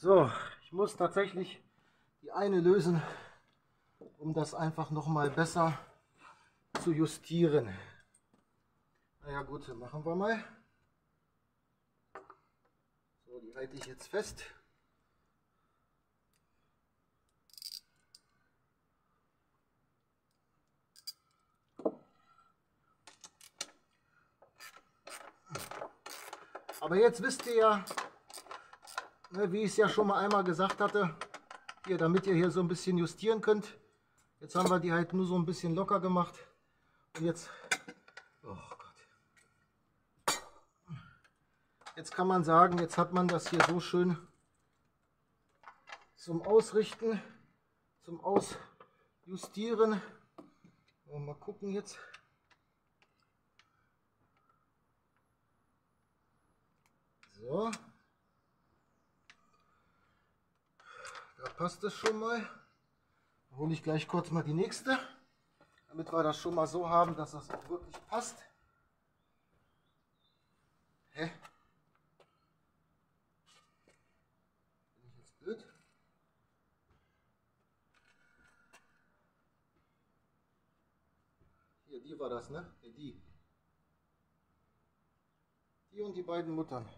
So, ich muss tatsächlich die eine lösen, um das einfach noch mal besser zu justieren. Naja gut, machen wir mal. So, die halte ich jetzt fest. Aber jetzt wisst ihr ja, wie ich es ja schon mal einmal gesagt hatte, hier, damit ihr hier so ein bisschen justieren könnt. Jetzt haben wir die halt nur so ein bisschen locker gemacht. Und jetzt, oh Gott. Jetzt kann man sagen, jetzt hat man das hier so schön zum Ausrichten, zum Ausjustieren. Mal gucken jetzt. So. Da passt es schon mal. Dann hole ich gleich kurz mal die nächste, damit wir das schon mal so haben, dass das auch wirklich passt. Hä? Bin ich jetzt blöd? Hier, die war das, ne? Ja, die. Die und die beiden Muttern.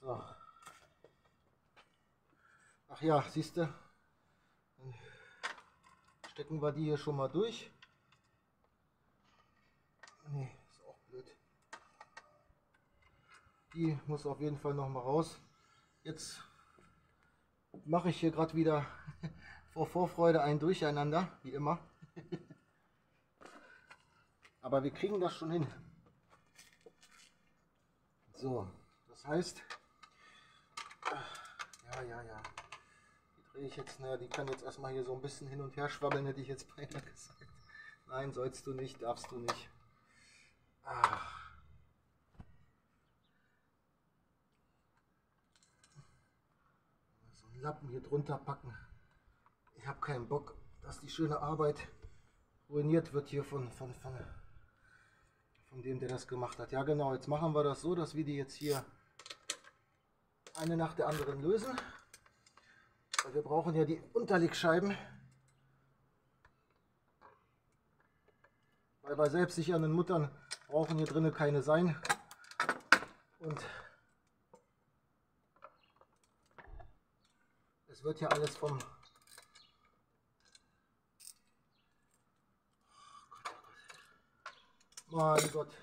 So. Ach ja, siehst du, dann stecken wir die hier schon mal durch. Nee, ist auch blöd. Die muss auf jeden Fall noch mal raus. Jetzt mache ich hier gerade wieder vor Vorfreude ein Durcheinander, wie immer. Aber wir kriegen das schon hin. So, das heißt, ja, ja, ja. Die drehe ich jetzt, naja, die kann jetzt erstmal hier so ein bisschen hin und her schwabbeln, hätte ich jetzt beinahe gesagt. Nein, sollst du nicht, darfst du nicht. Ach. So einen Lappen hier drunter packen. Ich habe keinen Bock, dass die schöne Arbeit ruiniert wird hier von, von, von, von dem, der das gemacht hat. Ja genau, jetzt machen wir das so, dass wir die jetzt hier eine nach der anderen lösen. Wir brauchen ja die Unterlegscheiben. Weil bei selbstsichernden Muttern brauchen hier drinnen keine sein. Und es wird ja alles vom Mein Gott,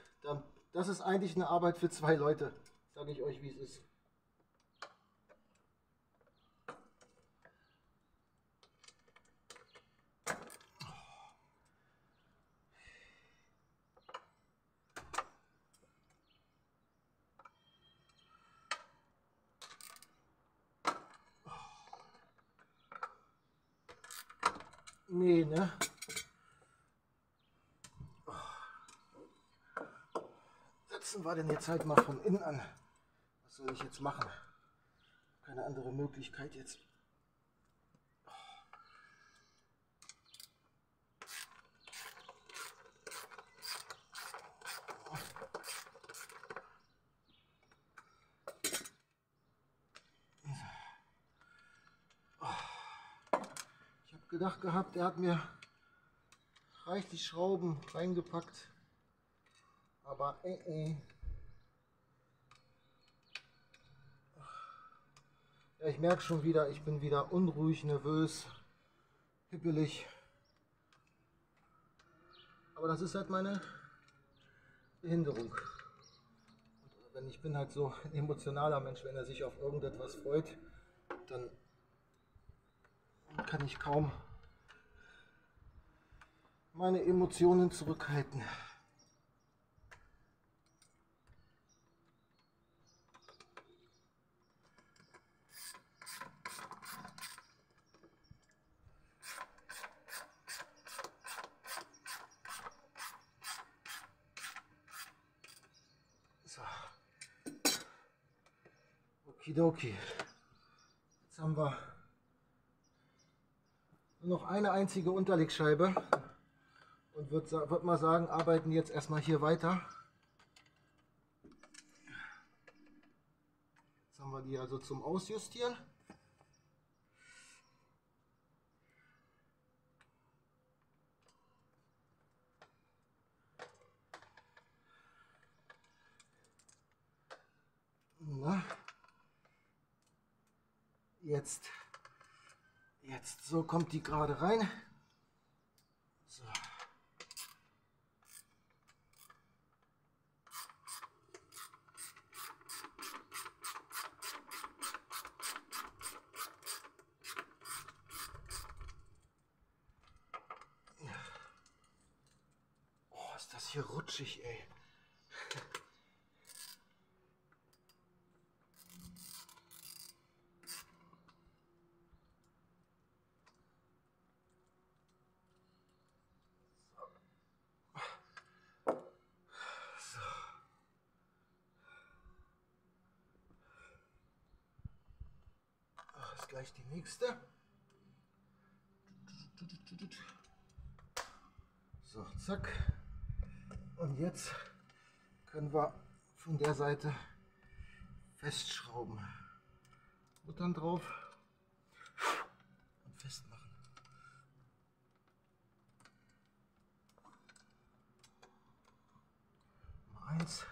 das ist eigentlich eine Arbeit für zwei Leute, sage ich euch, wie es ist. Nee, ne? Setzen wir denn jetzt halt mal von innen an. Was soll ich jetzt machen? Keine andere Möglichkeit jetzt. Gedacht gehabt, er hat mir reichlich Schrauben reingepackt. Aber äh, äh. Ja, ich merke schon wieder, ich bin wieder unruhig, nervös, hippelig. Aber das ist halt meine Behinderung. Und wenn ich bin halt so ein emotionaler Mensch, wenn er sich auf irgendetwas freut, dann kann ich kaum meine Emotionen zurückhalten. So. Okidoki. Jetzt haben wir noch eine einzige Unterlegscheibe und würde würd mal sagen, arbeiten jetzt erstmal hier weiter. Jetzt haben wir die also zum Ausjustieren. Na, jetzt Jetzt. So kommt die gerade rein. So. Oh, ist das hier rutschig, ey. Das ist gleich die nächste. So, zack. Und jetzt können wir von der Seite festschrauben. Muttern drauf und festmachen. Nummer eins.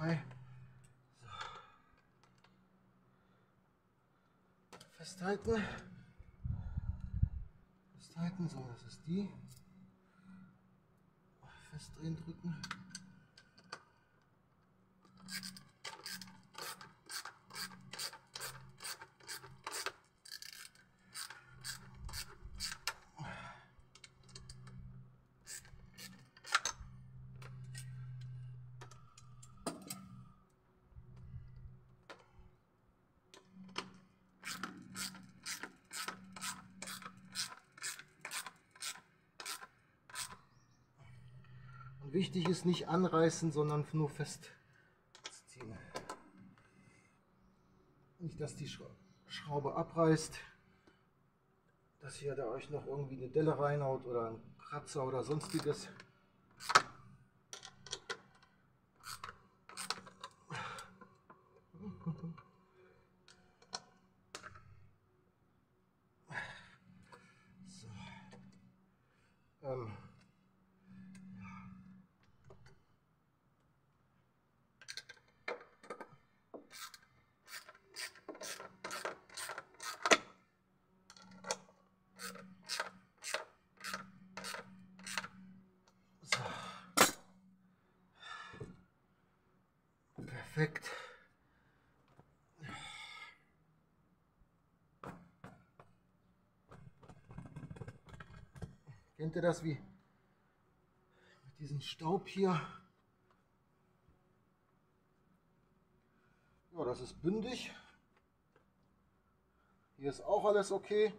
Zwei. So. Festhalten. Festhalten, so, das ist die. Festdrehen drücken. Wichtig ist nicht anreißen, sondern nur festziehen. Nicht, dass die Schra- Schraube abreißt, dass ihr da euch noch irgendwie eine Delle reinhaut oder ein Kratzer oder sonstiges. So. Ähm. So. Perfekt. Kennt ihr das wie mit diesem Staub hier? Ja, das ist bündig. Hier ist auch alles okay.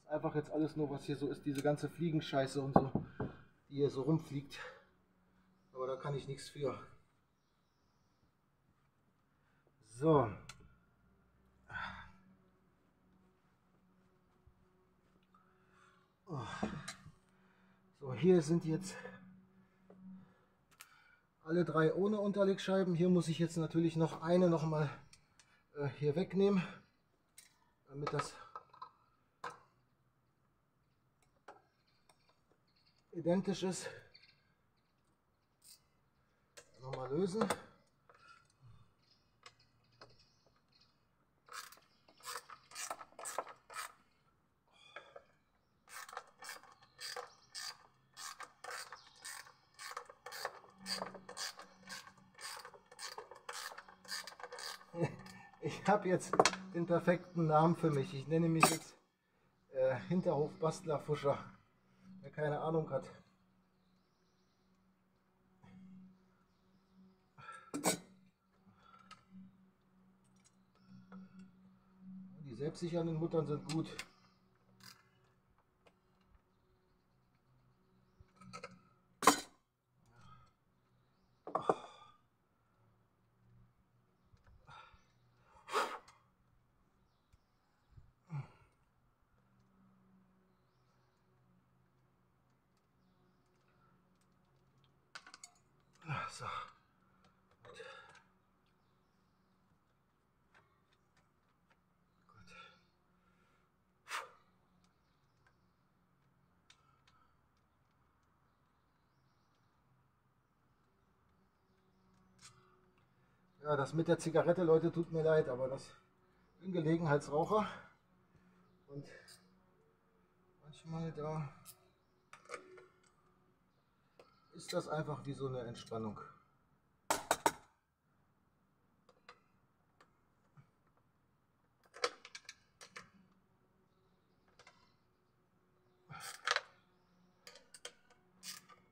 Ist einfach jetzt alles nur, was hier so ist, diese ganze Fliegenscheiße und so, die hier so rumfliegt. Aber da kann ich nichts für. So. Oh. So, hier sind jetzt alle drei ohne Unterlegscheiben. Hier muss ich jetzt natürlich noch eine noch mal äh, hier wegnehmen, damit das identisch ist. Nochmal lösen. Ich habe jetzt den perfekten Namen für mich. Ich nenne mich jetzt äh, Hinterhof-Bastler-Fuscher. Wer keine Ahnung hat. Die selbstsichernden Muttern sind gut. So. Gut. Gut. Ja, das mit der Zigarette, Leute, tut mir leid, aber das bin Gelegenheitsraucher und manchmal da ist das einfach wie so eine Entspannung.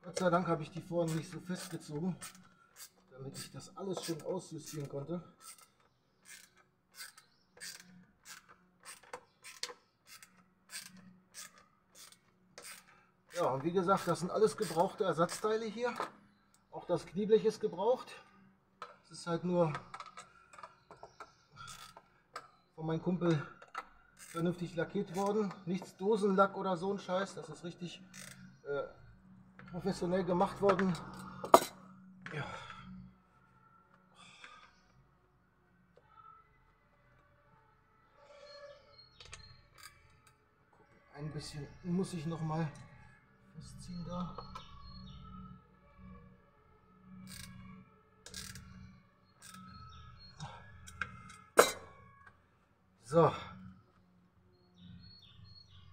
Gott sei Dank habe ich die vorhin nicht so festgezogen, damit ich das alles schön ausjustieren konnte. Und wie gesagt, das sind alles gebrauchte Ersatzteile hier. Auch das Knieblech ist gebraucht. Es ist halt nur von meinem Kumpel vernünftig lackiert worden. Nichts Dosenlack oder so ein Scheiß. Das ist richtig äh, professionell gemacht worden. Ja. Ein bisschen muss ich noch mal festziehen da. So.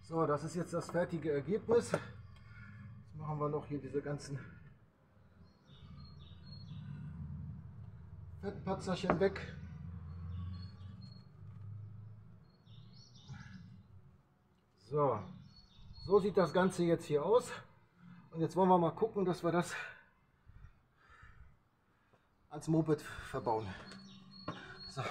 So, das ist jetzt das fertige Ergebnis. Jetzt machen wir noch hier diese ganzen Fettpatzerchen weg. So. So sieht das Ganze jetzt hier aus. Und jetzt wollen wir mal gucken, dass wir das ans Moped verbauen. So.